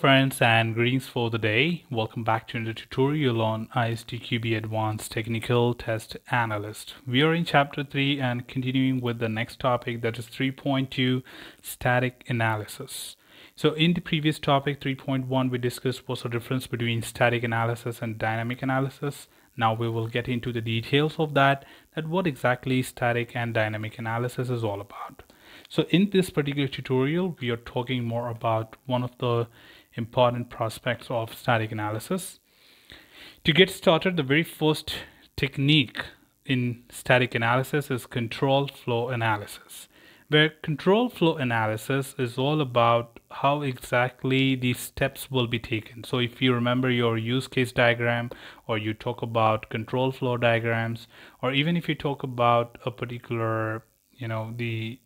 Friends and greetings for the day. Welcome back to another tutorial on ISTQB Advanced Technical Test Analyst. We are in chapter 3 and continuing with the next topic that is 3.2 static analysis. So in the previous topic 3.1 we discussed what's the difference between static analysis and dynamic analysis. Now we will get into the details of that that what exactly static and dynamic analysis is all about. So in this particular tutorial, we are talking more about one of the important prospects of static analysis. To get started, the very first technique in static analysis is control flow analysis, where control flow analysis is all about how exactly these steps will be taken. So if you remember your use case diagram or you talk about control flow diagrams, or even if you talk about a particular, you know, the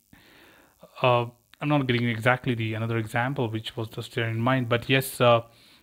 uh, I'm not getting exactly the another example which was just there in mind, but yes, uh,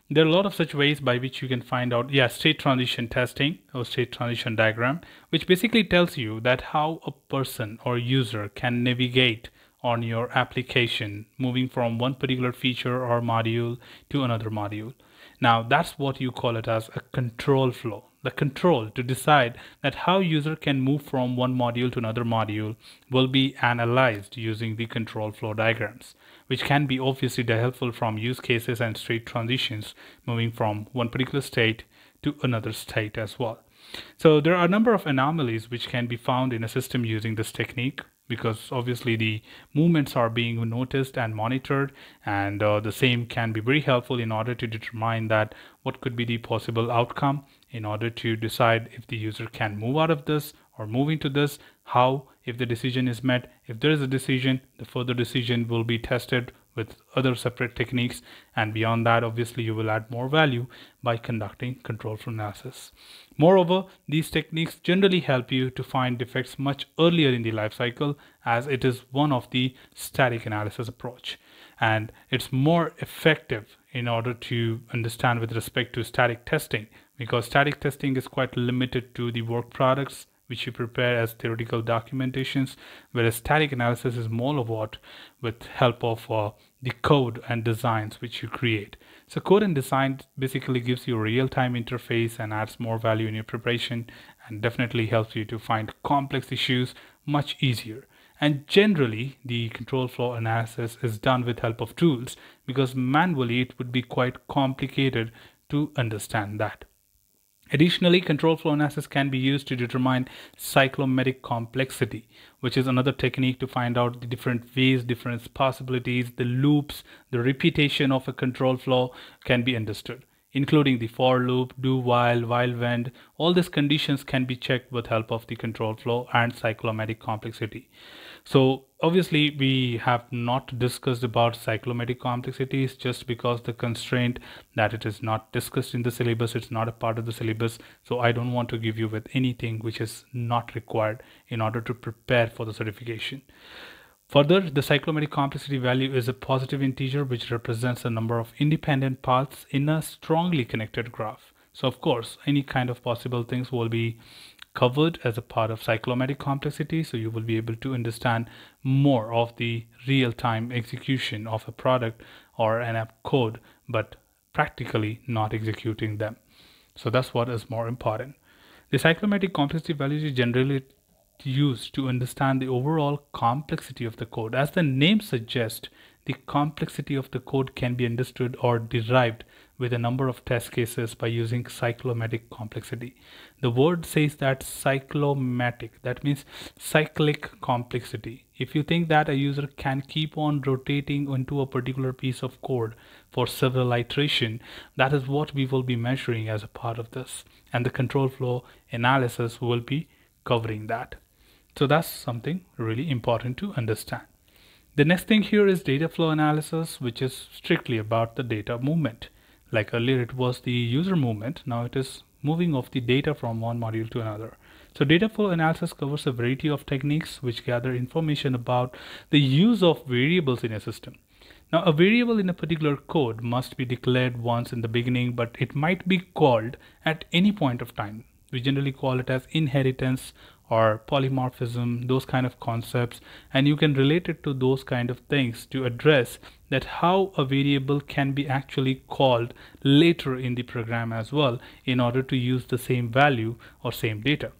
there are a lot of such ways by which you can find out, yeah, state transition testing or state transition diagram, which basically tells you that how a person or user can navigate on your application moving from one particular feature or module to another module. Now that's what you call it as a control flow the control to decide that how user can move from one module to another module will be analyzed using the control flow diagrams, which can be obviously helpful from use cases and state transitions moving from one particular state to another state as well. So there are a number of anomalies which can be found in a system using this technique because obviously the movements are being noticed and monitored and uh, the same can be very helpful in order to determine that what could be the possible outcome in order to decide if the user can move out of this or move into this how if the decision is met. If there is a decision the further decision will be tested with other separate techniques. And beyond that obviously you will add more value by conducting control flow analysis. Moreover these techniques generally help you to find defects much earlier in the life cycle as it is one of the static analysis approach. And it's more effective in order to understand with respect to static testing because static testing is quite limited to the work products which you prepare as theoretical documentations, whereas static analysis is more of what with help of uh, the code and designs which you create. So code and design basically gives you a real-time interface and adds more value in your preparation and definitely helps you to find complex issues much easier. And generally, the control flow analysis is done with help of tools because manually it would be quite complicated to understand that. Additionally, control flow analysis can be used to determine cyclomatic complexity, which is another technique to find out the different ways, different possibilities, the loops, the repetition of a control flow can be understood, including the for loop, do while, while when. All these conditions can be checked with help of the control flow and cyclomatic complexity. So obviously we have not discussed about cyclomatic complexities just because the constraint that it is not discussed in the syllabus it's not a part of the syllabus so i don't want to give you with anything which is not required in order to prepare for the certification Further, the cyclomatic complexity value is a positive integer which represents the number of independent paths in a strongly connected graph. So of course, any kind of possible things will be covered as a part of cyclomatic complexity so you will be able to understand more of the real-time execution of a product or an app code but practically not executing them. So that's what is more important. The cyclomatic complexity values is generally used to understand the overall complexity of the code. As the name suggests the complexity of the code can be understood or derived with a number of test cases by using cyclomatic complexity. The word says that cyclomatic, that means cyclic complexity. If you think that a user can keep on rotating into a particular piece of code for several iteration, that is what we will be measuring as a part of this. And the control flow analysis will be covering that. So that's something really important to understand. The next thing here is data flow analysis, which is strictly about the data movement. Like earlier it was the user movement, now it is moving of the data from one module to another. So data flow analysis covers a variety of techniques which gather information about the use of variables in a system. Now a variable in a particular code must be declared once in the beginning but it might be called at any point of time. We generally call it as inheritance or polymorphism, those kind of concepts, and you can relate it to those kind of things to address that how a variable can be actually called later in the program as well in order to use the same value or same data.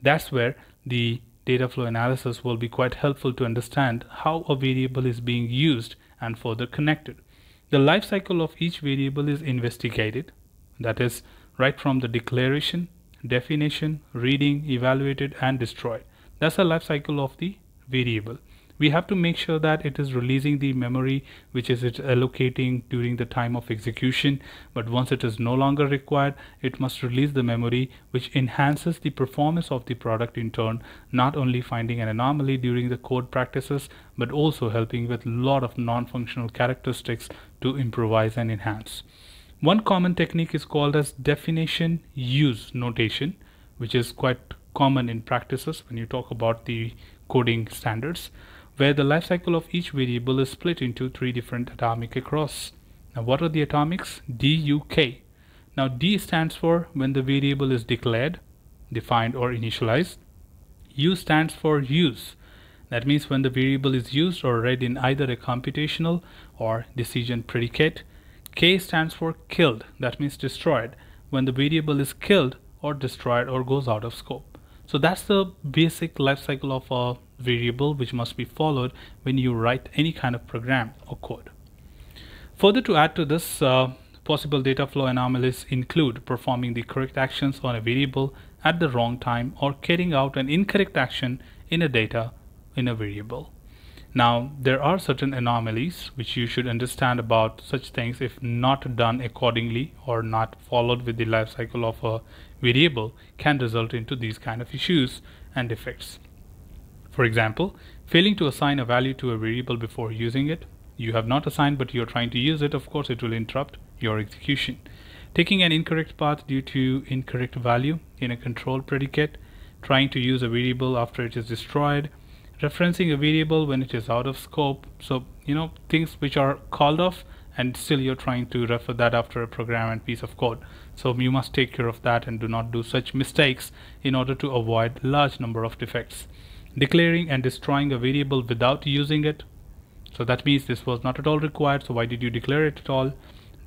That's where the data flow analysis will be quite helpful to understand how a variable is being used and further connected. The life cycle of each variable is investigated, that is right from the declaration definition, reading, evaluated, and destroyed. That's the life cycle of the variable. We have to make sure that it is releasing the memory which is it allocating during the time of execution but once it is no longer required it must release the memory which enhances the performance of the product in turn not only finding an anomaly during the code practices but also helping with lot of non-functional characteristics to improvise and enhance. One common technique is called as definition use notation, which is quite common in practices when you talk about the coding standards, where the life cycle of each variable is split into three different atomic across. Now what are the atomics? DUK. Now D stands for when the variable is declared, defined or initialized. U stands for use. That means when the variable is used or read in either a computational or decision predicate. K stands for killed, that means destroyed, when the variable is killed or destroyed or goes out of scope. So that's the basic life cycle of a variable which must be followed when you write any kind of program or code. Further to add to this, uh, possible data flow anomalies include performing the correct actions on a variable at the wrong time or carrying out an incorrect action in a data in a variable. Now, there are certain anomalies which you should understand about such things if not done accordingly or not followed with the life cycle of a variable can result into these kind of issues and defects. For example, failing to assign a value to a variable before using it, you have not assigned but you're trying to use it, of course it will interrupt your execution. Taking an incorrect path due to incorrect value in a control predicate, trying to use a variable after it is destroyed, referencing a variable when it is out of scope. So you know things which are called off and still you're trying to refer that after a program and piece of code. So you must take care of that and do not do such mistakes in order to avoid large number of defects. Declaring and destroying a variable without using it. So that means this was not at all required. So why did you declare it at all?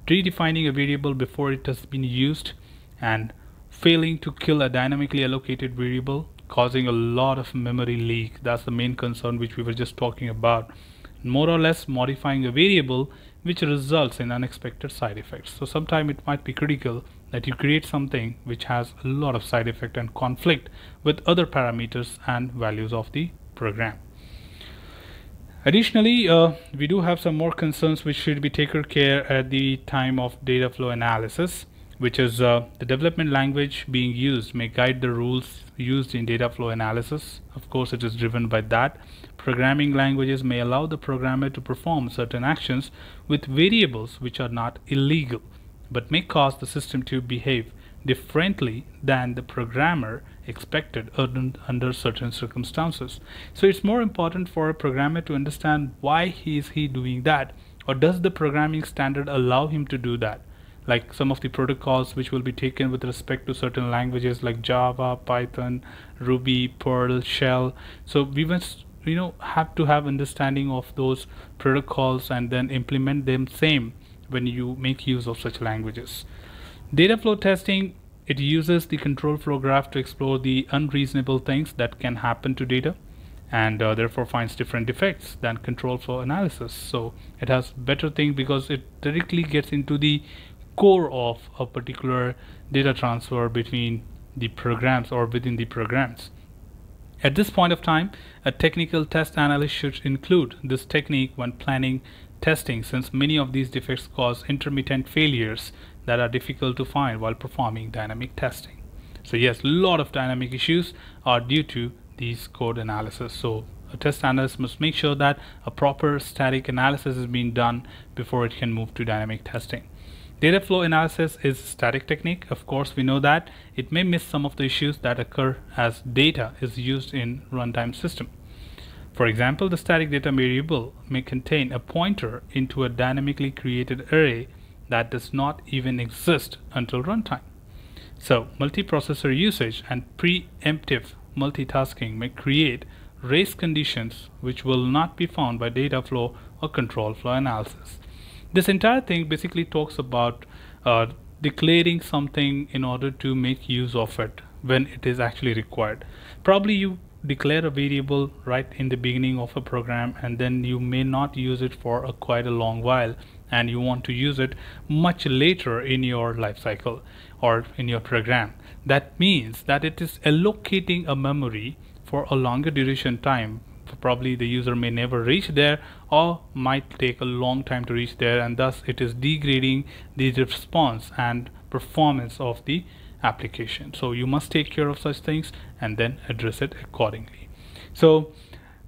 Redefining a variable before it has been used and failing to kill a dynamically allocated variable causing a lot of memory leak. That's the main concern which we were just talking about. More or less modifying a variable which results in unexpected side effects. So sometimes it might be critical that you create something which has a lot of side effect and conflict with other parameters and values of the program. Additionally, uh, we do have some more concerns which should be taken care at the time of data flow analysis which is uh, the development language being used may guide the rules used in data flow analysis. Of course, it is driven by that. Programming languages may allow the programmer to perform certain actions with variables which are not illegal, but may cause the system to behave differently than the programmer expected under certain circumstances. So it's more important for a programmer to understand why he is he doing that or does the programming standard allow him to do that like some of the protocols which will be taken with respect to certain languages like Java, Python, Ruby, Perl, Shell. So we must you know have to have understanding of those protocols and then implement them same when you make use of such languages. Data flow testing it uses the control flow graph to explore the unreasonable things that can happen to data and uh, therefore finds different defects than control flow analysis so it has better thing because it directly gets into the core of a particular data transfer between the programs or within the programs. At this point of time, a technical test analyst should include this technique when planning testing since many of these defects cause intermittent failures that are difficult to find while performing dynamic testing. So yes, a lot of dynamic issues are due to these code analysis. So a test analyst must make sure that a proper static analysis is being done before it can move to dynamic testing. Data flow analysis is static technique. Of course, we know that it may miss some of the issues that occur as data is used in runtime system. For example, the static data variable may contain a pointer into a dynamically created array that does not even exist until runtime. So multiprocessor usage and preemptive multitasking may create race conditions which will not be found by data flow or control flow analysis. This entire thing basically talks about uh, declaring something in order to make use of it when it is actually required. Probably you declare a variable right in the beginning of a program and then you may not use it for a quite a long while and you want to use it much later in your life cycle or in your program that means that it is allocating a memory for a longer duration time probably the user may never reach there or might take a long time to reach there and thus it is degrading the response and performance of the application. So you must take care of such things and then address it accordingly. So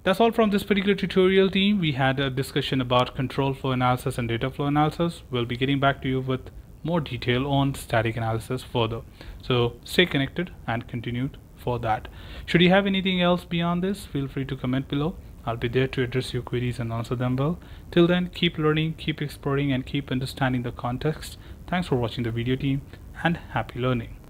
that's all from this particular tutorial team. We had a discussion about control flow analysis and data flow analysis. We'll be getting back to you with more detail on static analysis further. So stay connected and continue for that should you have anything else beyond this feel free to comment below I'll be there to address your queries and answer them well. Till then, keep learning, keep exploring, and keep understanding the context. Thanks for watching the video team, and happy learning.